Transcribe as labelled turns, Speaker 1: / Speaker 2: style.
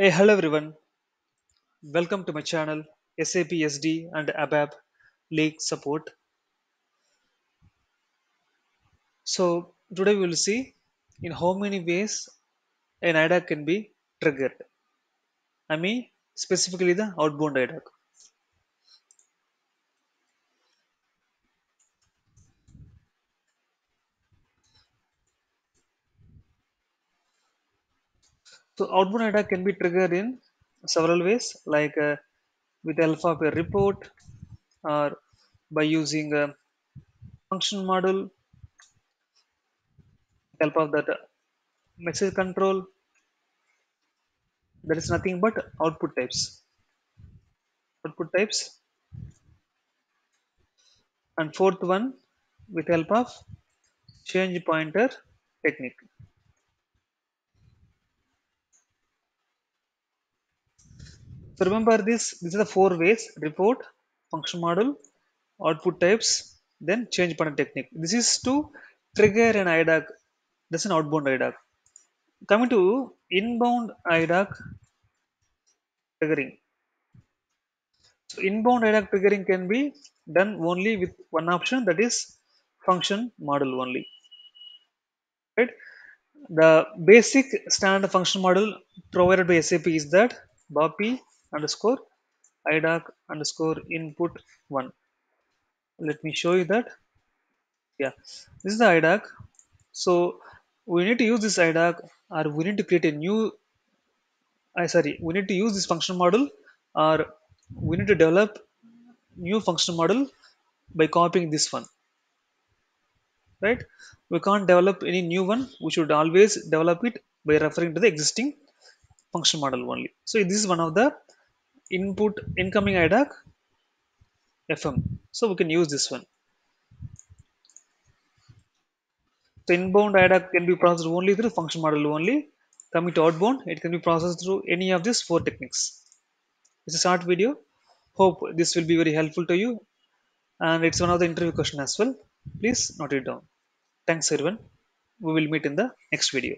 Speaker 1: Hey, hello everyone. Welcome to my channel SAP SD and ABAP League Support. So today we will see in how many ways an IDOC can be triggered. I mean specifically the outbound IDOC. So outbound IDOC can be triggered in several ways like uh, with help of a report or by using a function module, help of that uh, message control. There is nothing but output types. Output types and fourth one with help of change pointer technique. So remember this, these are the four ways, report, function module, output types, then change pointer technique. This is to trigger an IDOC, that's an outbound IDOC. Coming to inbound IDOC triggering. So inbound IDOC triggering can be done only with one option that is function module only. Right? The basic standard function module provided by SAP is that BAPI underscore IDOC underscore input 1. Let me show you that. Yeah, this is the IDOC. So we need to use this IDOC or we need to create a new, I sorry, we need to use this function module or we need to develop new function module by copying this one. Right? We can't develop any new one. We should always develop it by referring to the existing function module only. So this is one of the input incoming IDOC FM. So we can use this one. So inbound IDOC can be processed only through function module only. Coming to outbound, it can be processed through any of these four techniques. It's a short video. Hope this will be very helpful to you. And it's one of the interview question as well. Please note it down. Thanks everyone. We will meet in the next video.